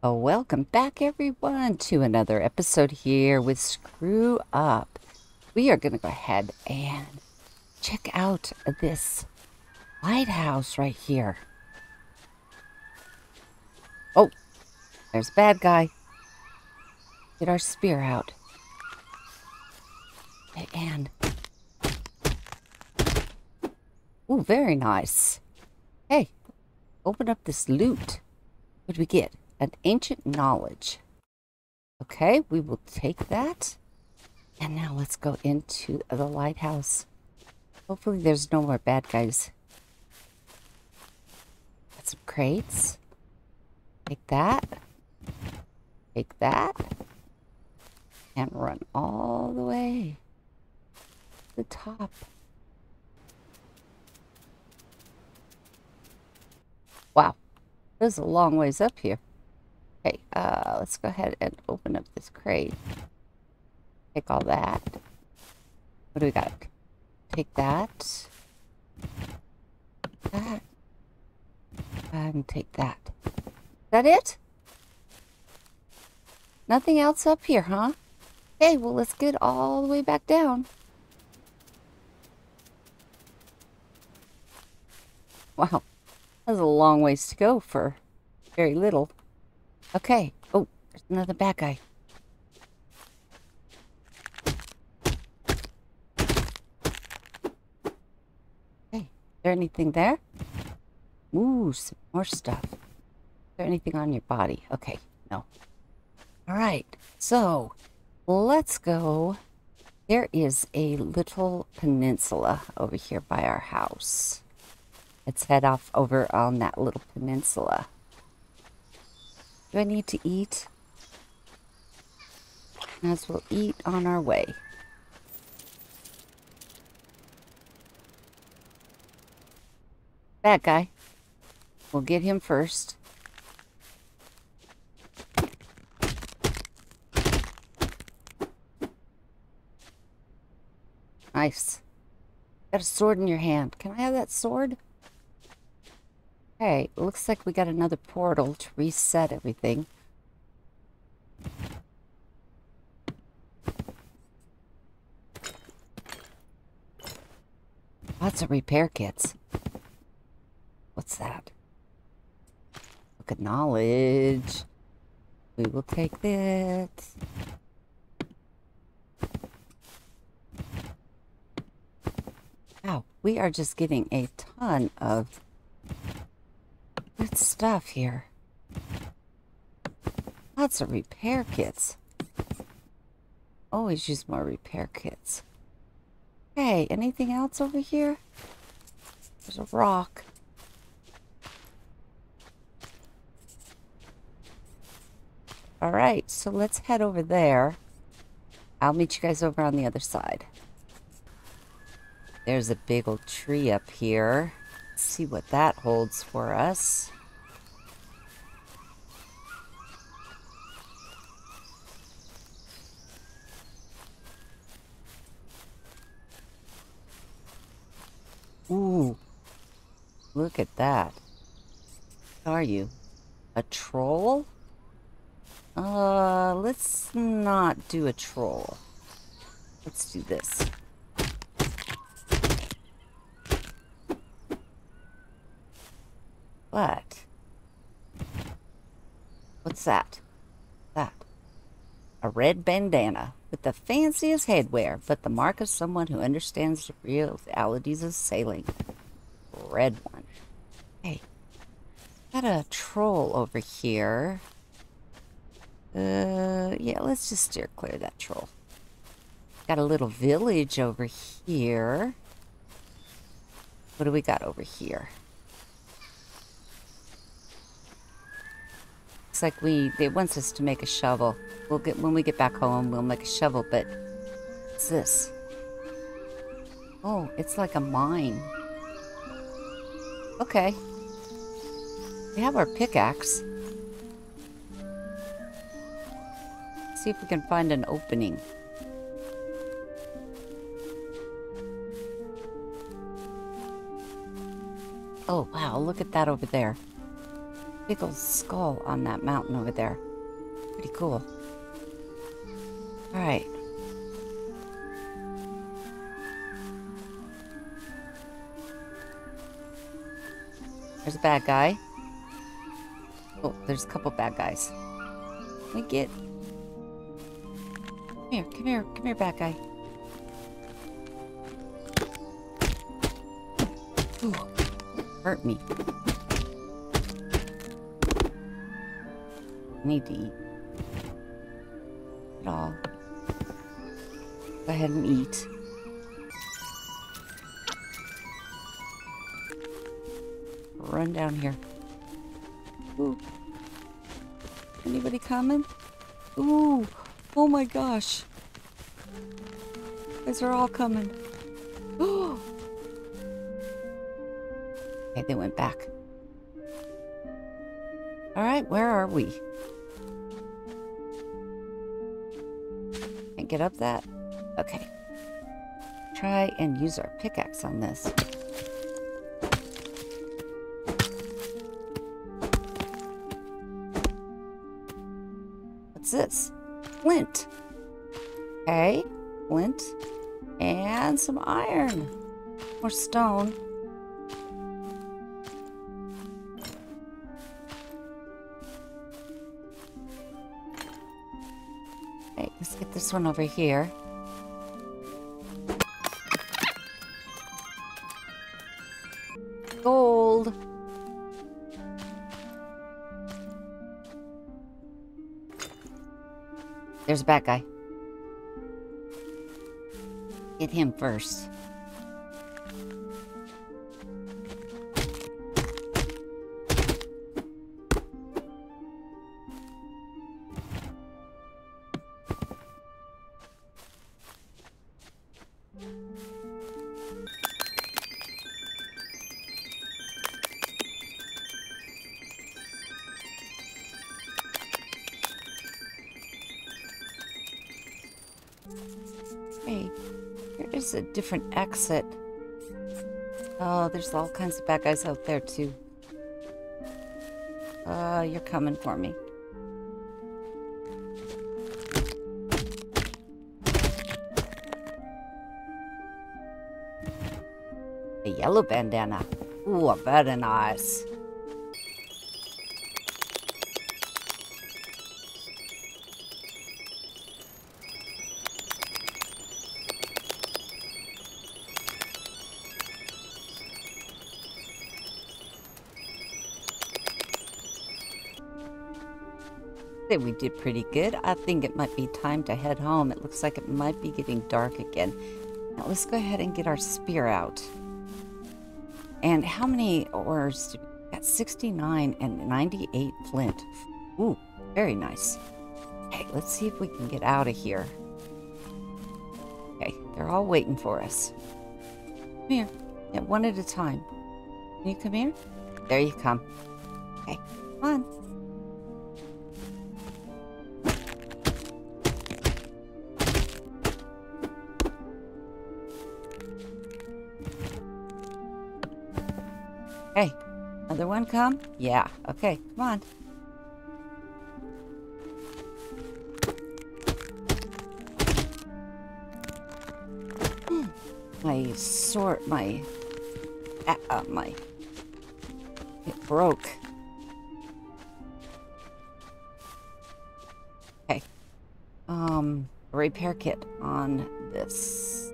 Oh, welcome back, everyone, to another episode here with Screw Up. We are going to go ahead and check out this lighthouse right here. Oh, there's a bad guy. Get our spear out. And. Ooh, very nice. Hey, open up this loot. What do we get? An ancient knowledge. Okay, we will take that. And now let's go into the lighthouse. Hopefully there's no more bad guys. Got some crates. Take that. Take that. And run all the way to the top. Wow, there's a long ways up here. Okay, uh, let's go ahead and open up this crate. Take all that. What do we got? Take that. That. And take that. Is that it? Nothing else up here, huh? Okay, well, let's get all the way back down. Wow, that's a long ways to go for very little. Okay. Oh, there's another bad guy. Hey, is there anything there? Ooh, some more stuff. Is there anything on your body? Okay, no. All right, so let's go. There is a little peninsula over here by our house. Let's head off over on that little peninsula. Do I need to eat? As we'll eat on our way. That guy. We'll get him first. Nice. Got a sword in your hand. Can I have that sword? Okay, looks like we got another portal to reset everything. Lots of repair kits. What's that? Look at knowledge. We will take it. Wow, we are just getting a ton of Good stuff here. Lots of repair kits. Always use more repair kits. Hey, anything else over here? There's a rock. Alright, so let's head over there. I'll meet you guys over on the other side. There's a big old tree up here. See what that holds for us. Ooh, look at that. What are you? A troll? Uh, let's not do a troll. Let's do this. What? What's that? That. A red bandana with the fanciest headwear, but the mark of someone who understands the realities of sailing. Red one. Hey, got a troll over here. Uh, yeah, let's just steer clear of that troll. Got a little village over here. What do we got over here? Looks like we, it wants us to make a shovel. We'll get, when we get back home, we'll make a shovel, but what's this? Oh, it's like a mine. Okay. We have our pickaxe. see if we can find an opening. Oh, wow, look at that over there. Big old skull on that mountain over there. Pretty cool. Alright. There's a bad guy. Oh, there's a couple bad guys. We get. Come here, come here, come here, bad guy. Ooh, hurt me. Need to eat. It all. Go ahead and eat. Run down here. Ooh. Anybody coming? Ooh. Oh my gosh. These are all coming. Okay, they went back. All right, where are we? Get up that? Okay. Try and use our pickaxe on this. What's this? Flint. Okay, flint. And some iron. More stone. Okay, let's get this one over here. Gold. There's a bad guy. Get him first. Hey, there is a different exit. Oh, there's all kinds of bad guys out there too. Uh, you're coming for me. A yellow bandana. Ooh, very nice. We did pretty good. I think it might be time to head home. It looks like it might be getting dark again. Now let's go ahead and get our spear out. And how many ores? got 69 and 98 flint. Ooh, very nice. Okay, let's see if we can get out of here. Okay, they're all waiting for us. Come here. Yeah, one at a time. Can you come here? There you come. Okay, come on. Hey, another one come? Yeah, okay, come on. Hmm, my sword, my, uh, uh, my, it broke. Okay, um, repair kit on this.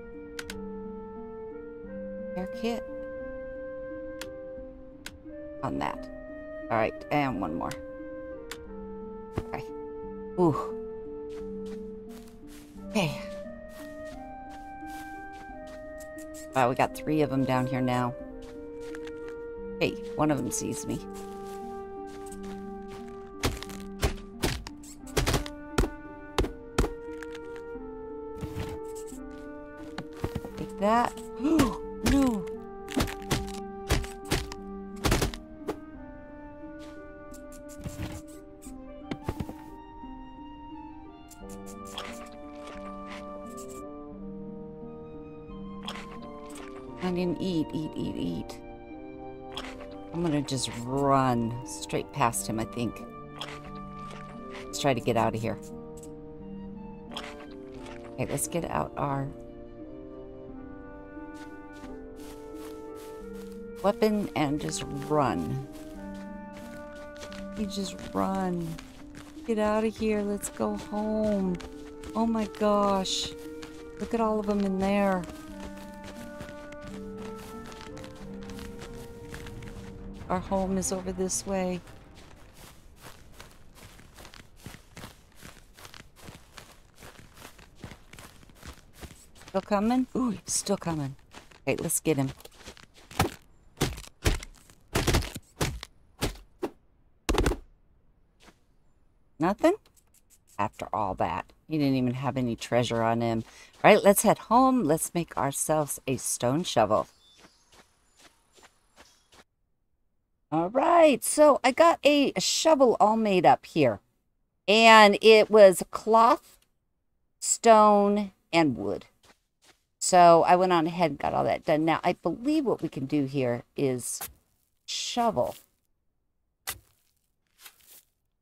Repair kit? On that. All right, and one more. Okay. Ooh. Okay. Wow, we got three of them down here now. Hey, one of them sees me. Take that. Past him, I think. Let's try to get out of here. Okay, let's get out our weapon and just run. You just run. Get out of here. Let's go home. Oh my gosh. Look at all of them in there. Our home is over this way. Coming? Ooh, still coming. Okay, let's get him. Nothing? After all that, he didn't even have any treasure on him. Right, let's head home. Let's make ourselves a stone shovel. All right, so I got a, a shovel all made up here. And it was cloth, stone, and wood. So I went on ahead and got all that done. Now, I believe what we can do here is shovel.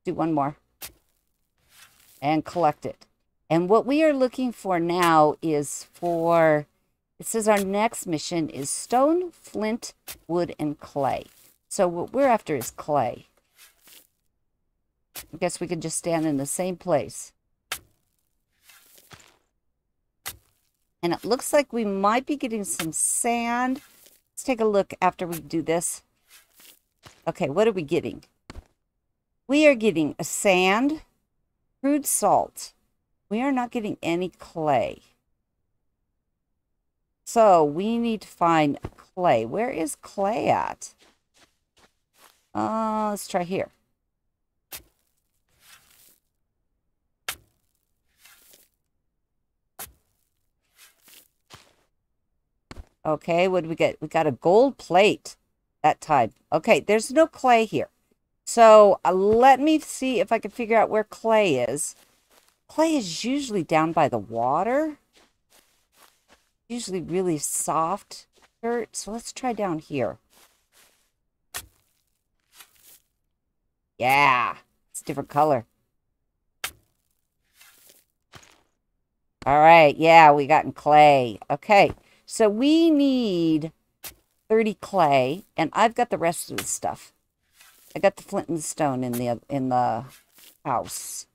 Do one more and collect it. And what we are looking for now is for, it says our next mission is stone, flint, wood, and clay. So what we're after is clay. I guess we can just stand in the same place. And it looks like we might be getting some sand. Let's take a look after we do this. Okay, what are we getting? We are getting a sand, Crude salt. We are not getting any clay. So we need to find clay. Where is clay at? Uh, let's try here. Okay, what do we get? We got a gold plate that time. Okay, there's no clay here. So uh, let me see if I can figure out where clay is. Clay is usually down by the water. Usually really soft dirt. So let's try down here. Yeah, it's a different color. All right, yeah, we got in clay. Okay, so we need 30 clay, and I've got the rest of the stuff. I got the flint and stone in the in the house.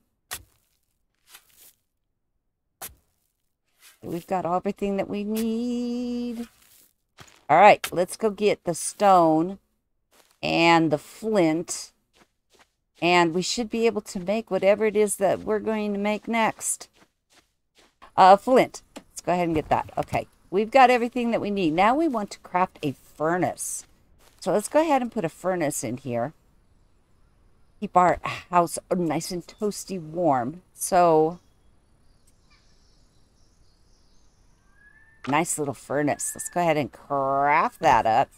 We've got everything that we need. All right, let's go get the stone and the flint. And we should be able to make whatever it is that we're going to make next. Uh, flint. Let's go ahead and get that. Okay, we've got everything that we need. Now we want to craft a furnace. So let's go ahead and put a furnace in here keep our house nice and toasty warm. So, nice little furnace. Let's go ahead and craft that up.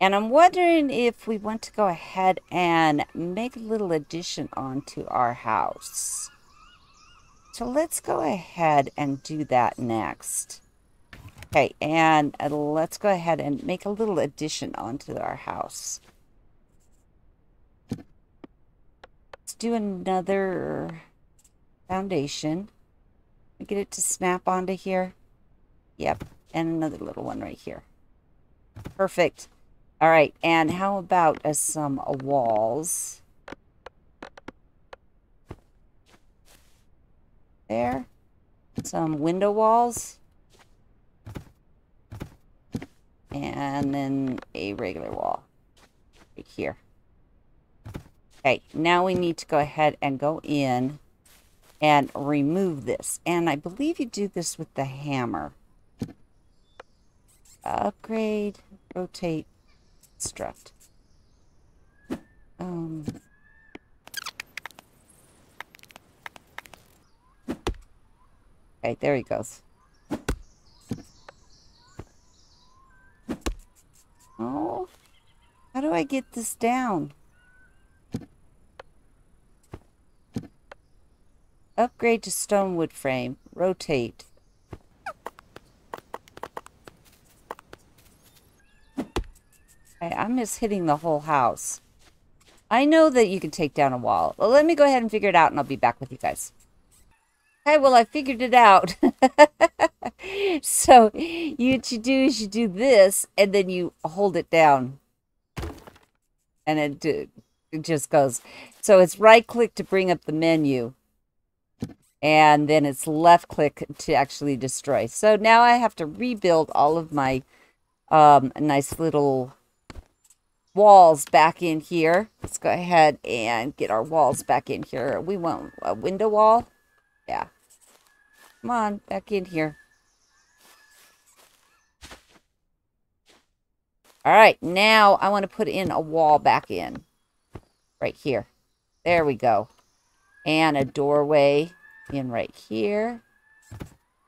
And I'm wondering if we want to go ahead and make a little addition onto our house. So let's go ahead and do that next. Okay, and let's go ahead and make a little addition onto our house. Let's do another foundation. Get it to snap onto here. Yep. And another little one right here. Perfect. All right. And how about uh, some uh, walls? There. Some window walls. And then a regular wall right here. Okay, now we need to go ahead and go in and remove this. And I believe you do this with the hammer. Upgrade, rotate, strut. Um, okay, there he goes. Oh, how do I get this down? Upgrade to stone wood frame. Rotate. I'm just hitting the whole house. I know that you can take down a wall. Well, let me go ahead and figure it out, and I'll be back with you guys. Okay, well, I figured it out. so, you, what you do is you do this, and then you hold it down. And it, it just goes. So, it's right-click to bring up the menu. And then it's left-click to actually destroy. So, now I have to rebuild all of my um, nice little walls back in here. Let's go ahead and get our walls back in here. We want a window wall. Yeah. Come on, back in here. All right, now I want to put in a wall back in. Right here. There we go. And a doorway in right here.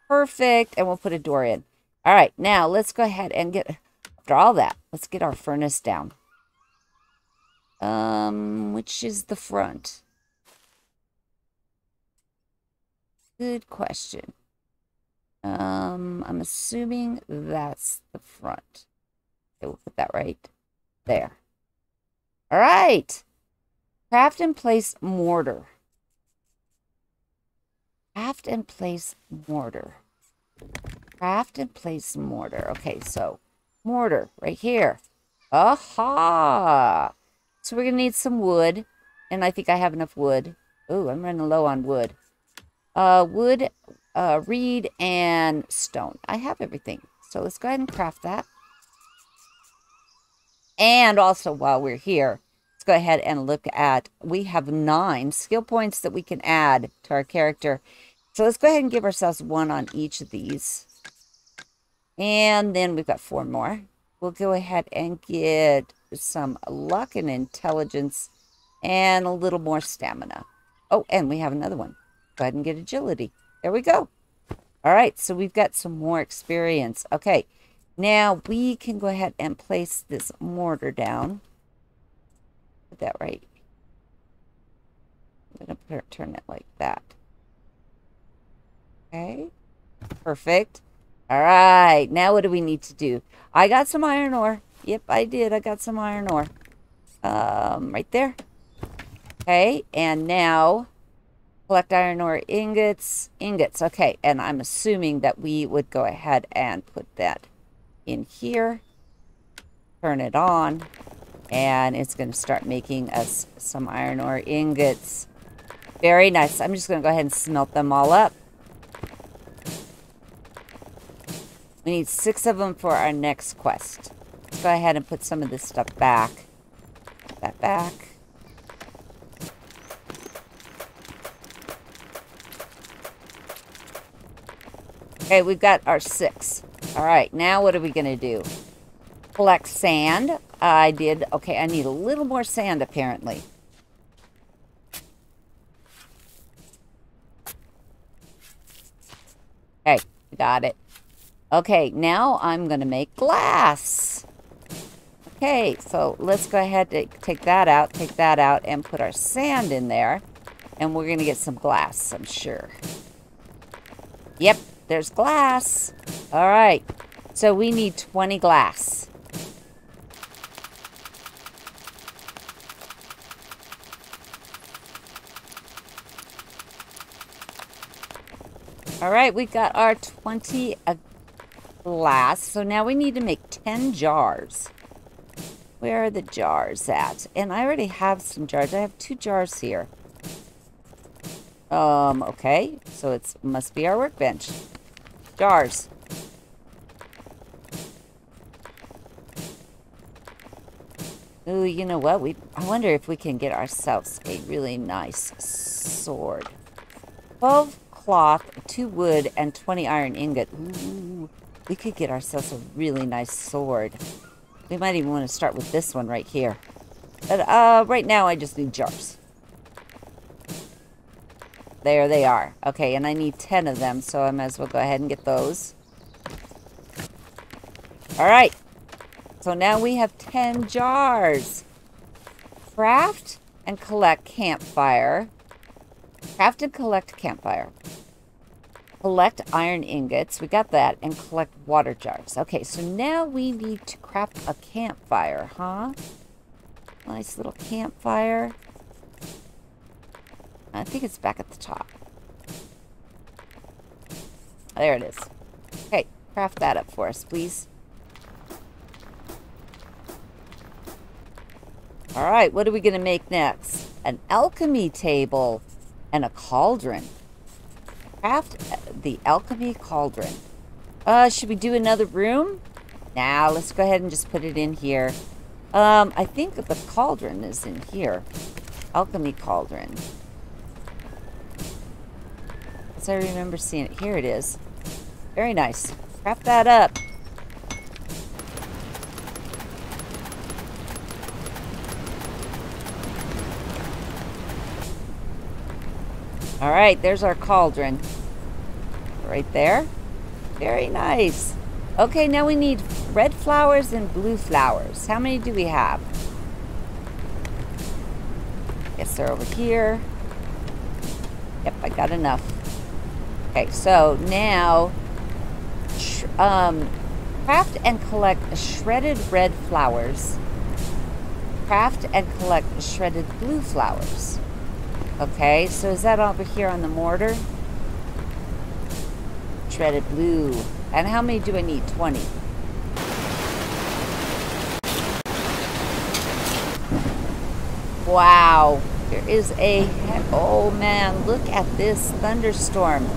Perfect. And we'll put a door in. All right, now let's go ahead and get, after all that, let's get our furnace down. Um, which is the front? Good question. Um, I'm assuming that's the front. Okay, we'll put that right there. All right. Craft and place mortar. Craft and place mortar. Craft and place mortar. Okay, so mortar right here. Aha! So we're going to need some wood. And I think I have enough wood. Oh, I'm running low on wood. Uh, wood, uh, reed, and stone. I have everything. So let's go ahead and craft that. And also, while we're here, let's go ahead and look at, we have nine skill points that we can add to our character. So let's go ahead and give ourselves one on each of these. And then we've got four more. We'll go ahead and get some luck and intelligence and a little more stamina. Oh, and we have another one. Go ahead and get agility. There we go. All right, so we've got some more experience. Okay, now we can go ahead and place this mortar down. Put that right. I'm going to turn it like that. Okay, perfect. All right, now what do we need to do? I got some iron ore. Yep, I did. I got some iron ore. Um, right there. Okay, and now collect iron ore ingots. Ingots, okay. And I'm assuming that we would go ahead and put that in here. Turn it on. And it's going to start making us some iron ore ingots. Very nice. I'm just going to go ahead and smelt them all up. We need six of them for our next quest Let's go ahead and put some of this stuff back. Put that back. Okay, we've got our six. All right, now what are we going to do? Collect sand. I did. Okay, I need a little more sand, apparently. Okay, got it. Okay, now I'm going to make glass. Okay, so let's go ahead and take that out, take that out, and put our sand in there. And we're going to get some glass, I'm sure. Yep, there's glass. All right, so we need 20 glass. All right, we got our 20 glass. So now we need to make 10 jars. Where are the jars at? And I already have some jars. I have two jars here. Um, okay. So it must be our workbench. Jars. Ooh, you know what? We I wonder if we can get ourselves a really nice sword. 12 cloth, 2 wood, and 20 iron ingot. Ooh, we could get ourselves a really nice sword. We might even want to start with this one right here. But uh, right now I just need jars. There they are. Okay, and I need 10 of them, so I might as well go ahead and get those. Alright. So now we have 10 jars. Craft and collect campfire. Craft and collect campfire. collect iron ingots. We got that. And collect water jars. Okay, so now we need to craft a campfire, huh? Nice little campfire. I think it's back at the top. There it is. Okay, craft that up for us, please. All right, what are we going to make next? An alchemy table and a cauldron. Craft the alchemy cauldron. Uh, should we do another room? Now, nah, let's go ahead and just put it in here. Um, I think the cauldron is in here. Alchemy cauldron. I remember seeing it. Here it is. Very nice. Wrap that up. All right, there's our cauldron. Right there. Very nice. Okay, now we need red flowers and blue flowers. How many do we have? Guess they're over here. Yep, I got enough. Okay, so now um, craft and collect shredded red flowers. Craft and collect shredded blue flowers. Okay, so is that over here on the mortar? Shredded blue. And how many do I need? 20. Wow. There is a... Oh, man. Look at this thunderstorm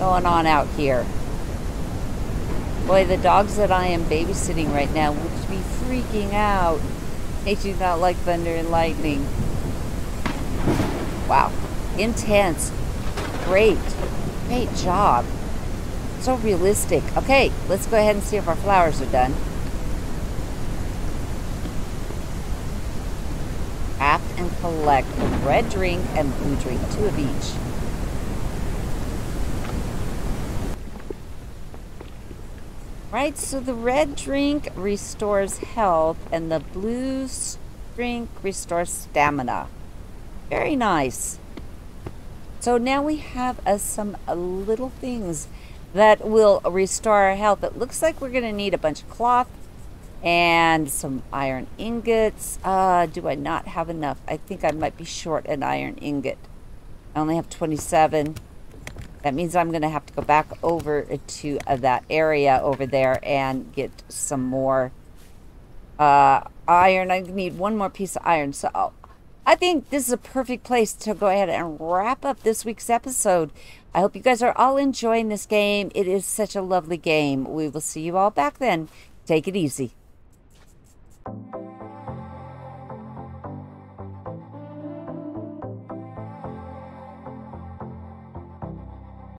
going on out here. Boy, the dogs that I am babysitting right now would be freaking out. They do not like thunder and lightning. Wow. Intense. Great. Great job. So realistic. Okay, let's go ahead and see if our flowers are done. Craft and collect red drink and blue drink, two of each. Right, so the red drink restores health and the blue drink restores stamina. Very nice. So now we have uh, some uh, little things that will restore our health. It looks like we're going to need a bunch of cloth and some iron ingots. Uh, do I not have enough? I think I might be short an iron ingot. I only have 27. That means I'm going to have to go back over to uh, that area over there and get some more uh, iron. I need one more piece of iron. So I think this is a perfect place to go ahead and wrap up this week's episode. I hope you guys are all enjoying this game. It is such a lovely game. We will see you all back then. Take it easy.